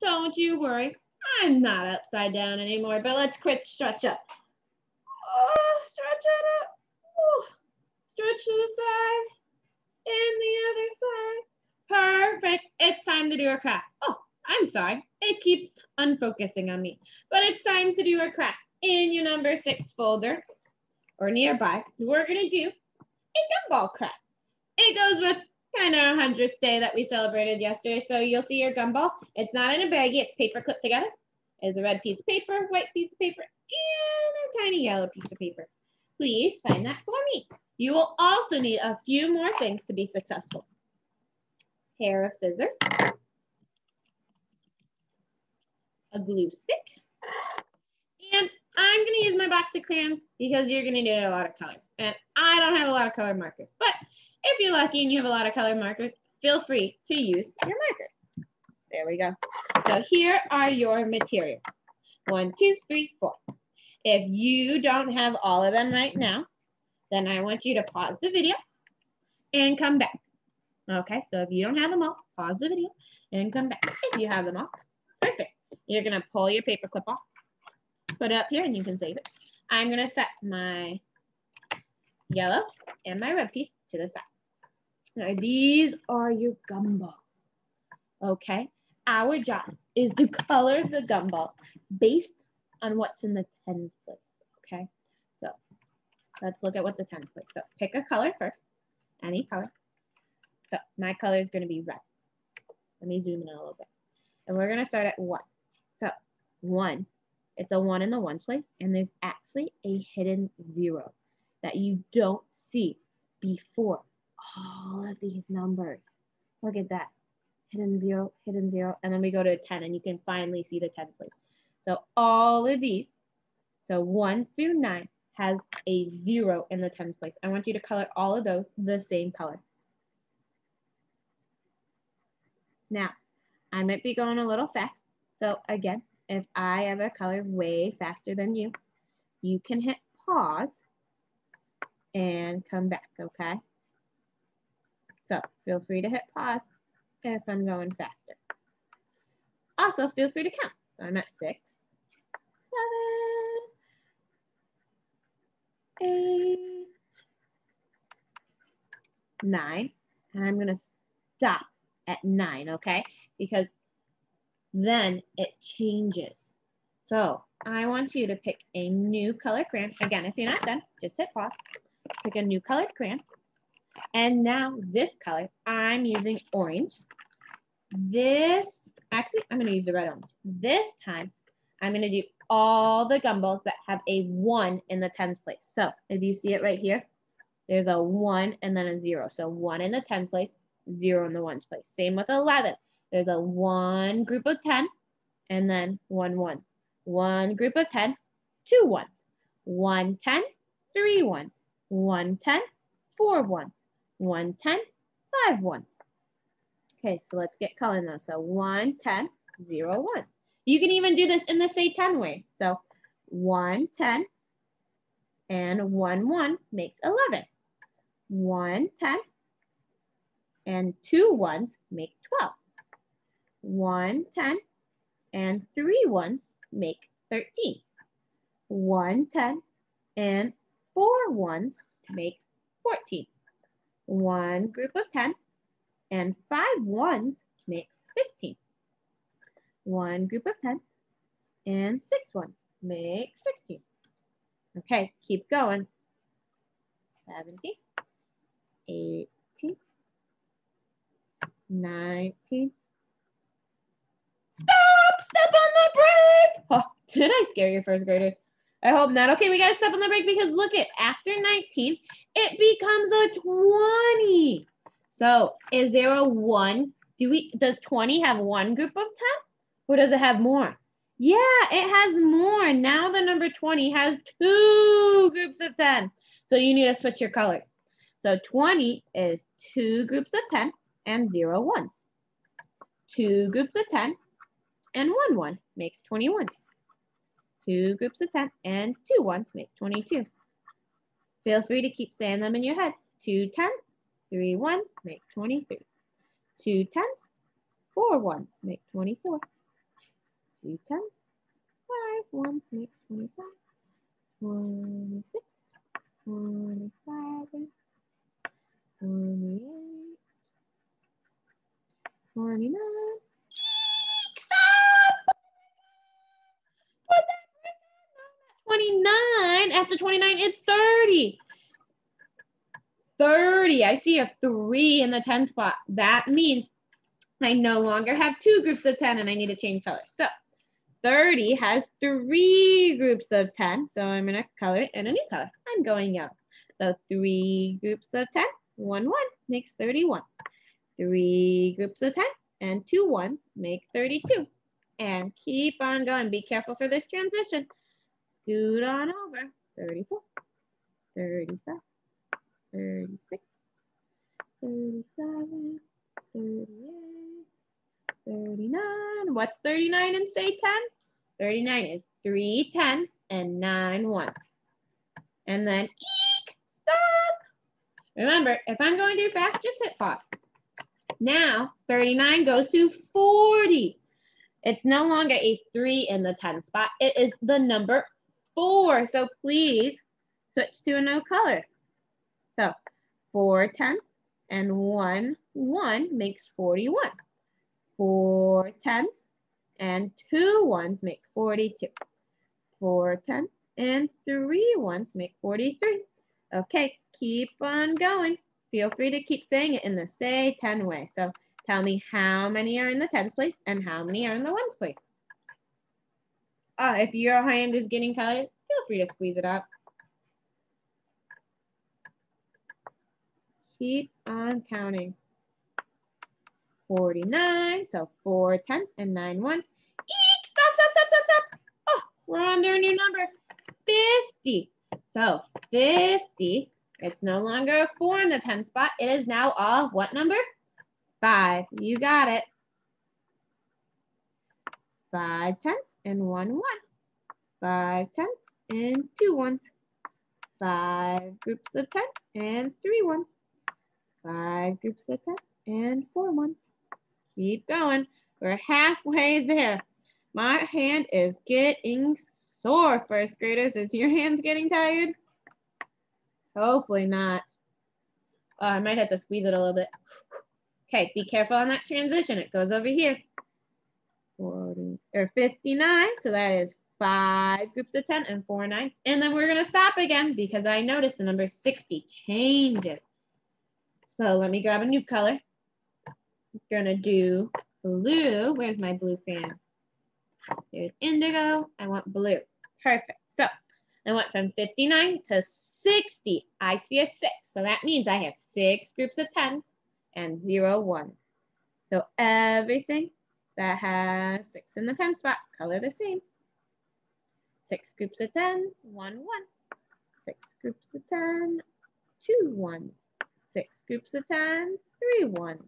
Don't you worry. I'm not upside down anymore, but let's quick stretch up. Oh, stretch it up. Oh, stretch to the side and the other side. Perfect. It's time to do a crack. Oh, I'm sorry. It keeps unfocusing on me, but it's time to do a crack In your number six folder or nearby, we're gonna do a gumball crack. It goes with of our 100th day that we celebrated yesterday. So you'll see your gumball. It's not in a baggie, it's paper clipped together. It's a red piece of paper, white piece of paper, and a tiny yellow piece of paper. Please find that for me. You will also need a few more things to be successful. Pair of scissors, a glue stick, and I'm gonna use my box of crayons because you're gonna need a lot of colors. And I don't have a lot of color markers, but if you're lucky and you have a lot of color markers, feel free to use your markers. There we go. So here are your materials. One, two, three, four. If you don't have all of them right now, then I want you to pause the video and come back. Okay, so if you don't have them all, pause the video and come back. If you have them all, perfect. You're gonna pull your paper clip off, put it up here and you can save it. I'm gonna set my yellow and my red piece to the side. Now, these are your gumballs, okay? Our job is to color the gumballs based on what's in the tens place, okay? So let's look at what the tens place. So pick a color first, any color. So my color is gonna be red. Let me zoom in a little bit. And we're gonna start at one. So one, it's a one in the ones place, and there's actually a hidden zero that you don't see before all of these numbers. Look at that. Hidden zero, hidden zero. And then we go to 10 and you can finally see the 10th place. So all of these, so one through nine has a zero in the 10th place. I want you to color all of those the same color. Now, I might be going a little fast. So again, if I have a color way faster than you, you can hit pause and come back, okay? So feel free to hit pause if I'm going faster. Also, feel free to count. So I'm at six, seven, eight, nine, and I'm gonna stop at nine, okay? Because then it changes. So I want you to pick a new color crayon. Again, if you're not done, just hit pause. Pick a new colored crayon. And now this color, I'm using orange. This, actually, I'm gonna use the red orange. This time, I'm gonna do all the gumballs that have a one in the tens place. So if you see it right here, there's a one and then a zero. So one in the tens place, zero in the ones place. Same with 11. There's a one group of 10 and then one one. One group of 10, two ones. One 10, three ones. One 10, four ones. One 10, five ones. Okay, so let's get coloring those. So one 10, zero ones. You can even do this in the say 10 way. So one ten, and one 1 makes 11. One 10 and two ones make 12. One 10 and three ones make 13. One 10 and four ones makes 14. One group of 10 and five ones makes 15. One group of 10 and six ones makes 16. Okay, keep going. 17, 18, 19. Stop! Step on the brake! Oh, did I scare your first graders? I hope not. Okay, we got to step on the brake because look at after 19, it becomes a 20. So is there a one? Do we does 20 have one group of 10? Or does it have more? Yeah, it has more. Now the number 20 has two groups of 10. So you need to switch your colors. So 20 is two groups of 10 and zero ones. Two groups of 10 and one one makes 21. Two groups of 10 and two ones make 22. Feel free to keep saying them in your head. Two tens, three ones make 23. Two tens, four ones make 24. two tens, five ones makes 25, 26, 27, 28, 29. 29. After 29 is 30. 30. I see a three in the 10 spot. That means I no longer have two groups of 10 and I need to change colors. So 30 has three groups of 10. So I'm going to color it in a new color. I'm going yellow. So three groups of 10, one, one makes 31. Three groups of 10 and two ones make 32. And keep on going. Be careful for this transition. Scoot on over. 34, 35, 36, 37, 38, 39. What's 39 and say 10? 39 is three tens and nine ones. And then eek, stop. Remember, if I'm going too fast, just hit pause. Now, 39 goes to 40. It's no longer a three in the 10 spot. It is the number four. So please switch to a no color. So four tenths and one one makes 41. Four tenths and two ones make 42. Four tenths and three ones make 43. Okay, keep on going. Feel free to keep saying it in the say 10 way. So tell me how many are in the tens place and how many are in the ones place. Uh, if your hand is getting colored, feel free to squeeze it out. Keep on counting. 49, so four tenths and nine ones. Eek, stop, stop, stop, stop, stop. Oh, we're under a new number, 50. So 50, it's no longer a four in the 10 spot. It is now a what number? Five, you got it. Five tenths and one one. Five tenths and two ones. Five groups of 10 and three ones. Five groups of 10 and four ones. Keep going. We're halfway there. My hand is getting sore, first graders. Is your hands getting tired? Hopefully not. Oh, I might have to squeeze it a little bit. Okay, be careful on that transition. It goes over here. 40 or 59. So that is five groups of 10 and four nines. And then we're to stop again because I noticed the number 60 changes. So let me grab a new color. I'm gonna do blue. Where's my blue crayon? There's indigo. I want blue. Perfect. So I went from 59 to 60. I see a six. So that means I have six groups of tens and zero ones. So everything that has six in the 10 spot, color the same. Six groups of 10, one, one. Six groups of 10, two ones. Six groups of 10, three ones.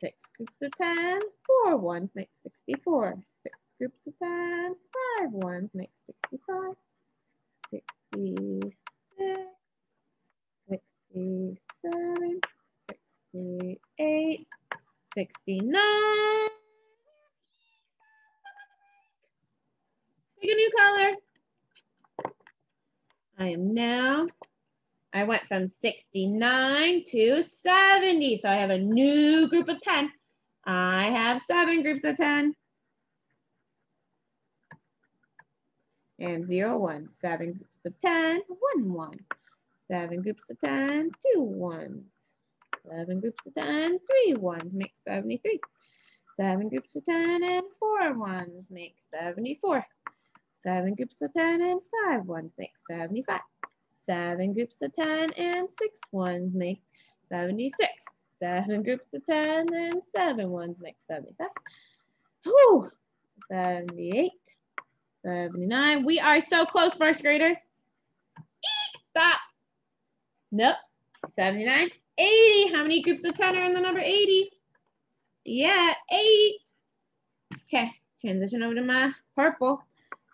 Six groups of 10, four ones make 64. Six groups of 10, five ones make 65. 66, 67, 68, 69. Pick a new color. I am now I went from 69 to 70. So I have a new group of 10. I have seven groups of 10. And zero, one, seven groups of 10, one, one. Seven groups of 10, two ones. Seven groups of 10, three ones make 73. Seven groups of 10 and four ones make 74. Seven groups of 10 and five ones make 75 seven groups of 10 and six ones make 76. Seven groups of 10 and seven ones make 77. Whew, 78, 79. We are so close, first graders. Eek, stop. Nope. 79, 80. How many groups of 10 are in the number 80? Yeah, eight. Okay, transition over to my purple.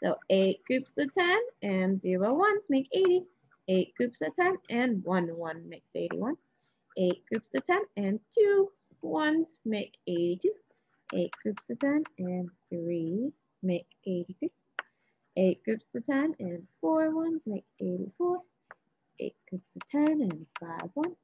So eight groups of 10 and zero ones make 80. 8 groups of 10 and 1 1 makes 81. 8 groups of 10 and 2 ones make 82. Eight groups of 10 and three make 83. Eight groups of 10 and four ones make 84. Eight groups of 10 and five ones,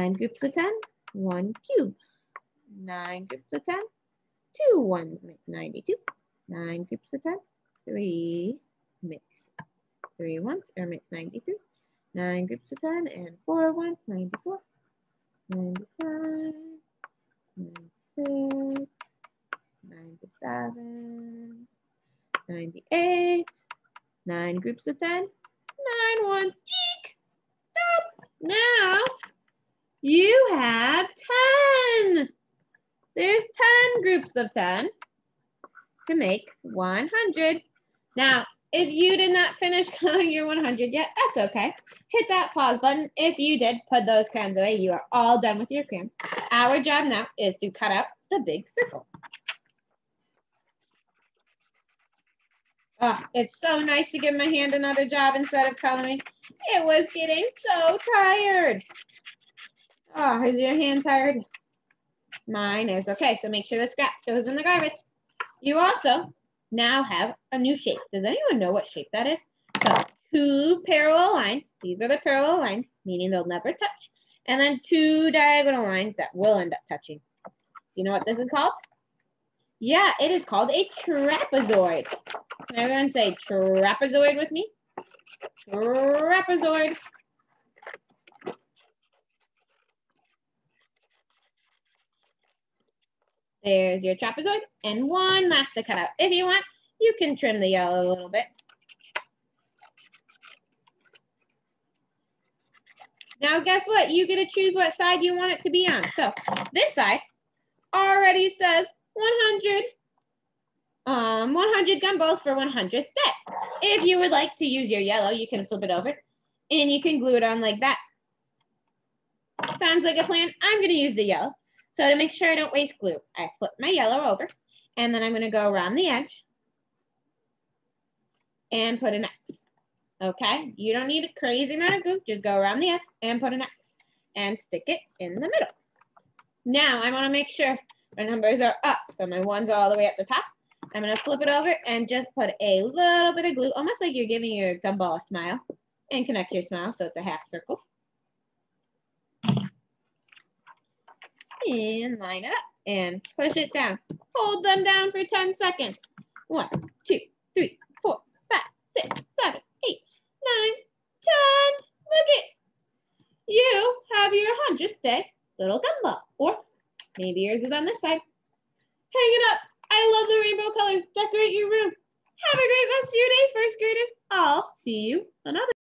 9 groups of 10, 1 cube. 9 groups of 10, 2 1, make 92. 9 groups of 10, 3 makes 3 ones, or makes 93. 9 groups of 10, and 4 ones, 94. 95, 96, 97, 98, 9 groups of 10, 9 ones. Eek! Stop! Now you have 10. There's 10 groups of 10 to make 100. Now, if you did not finish counting your 100 yet, that's okay. Hit that pause button. If you did, put those crayons away. You are all done with your crayons. Our job now is to cut out the big circle. Oh, it's so nice to give my hand another job instead of coloring. It was getting so tired. Ah, oh, is your hand tired? Mine is. Okay, so make sure the scrap goes in the garbage. You also now have a new shape. Does anyone know what shape that is? So two parallel lines. These are the parallel lines, meaning they'll never touch. And then two diagonal lines that will end up touching. You know what this is called? Yeah, it is called a trapezoid. Can everyone say trapezoid with me? Trapezoid. There's your trapezoid. And one last to cut out. If you want, you can trim the yellow a little bit. Now, guess what? You get to choose what side you want it to be on. So this side already says 100, um, 100 gumballs for 100th day. If you would like to use your yellow, you can flip it over and you can glue it on like that. Sounds like a plan. I'm going to use the yellow. So to make sure I don't waste glue, I flip my yellow over and then I'm going to go around the edge and put an X. Okay, you don't need a crazy amount of glue. Just go around the edge and put an X and stick it in the middle. Now I want to make sure my numbers are up. So my one's all the way at the top. I'm going to flip it over and just put a little bit of glue, almost like you're giving your gumball a smile and connect your smile so it's a half circle. And line it up and push it down. Hold them down for 10 seconds. One, two, three, four, five, six, seven, eight, nine, ten. Look it. You have your 100th day little gumball. Or maybe yours is on this side. Hang it up. I love the rainbow colors. Decorate your room. Have a great rest of your day, first graders. I'll see you another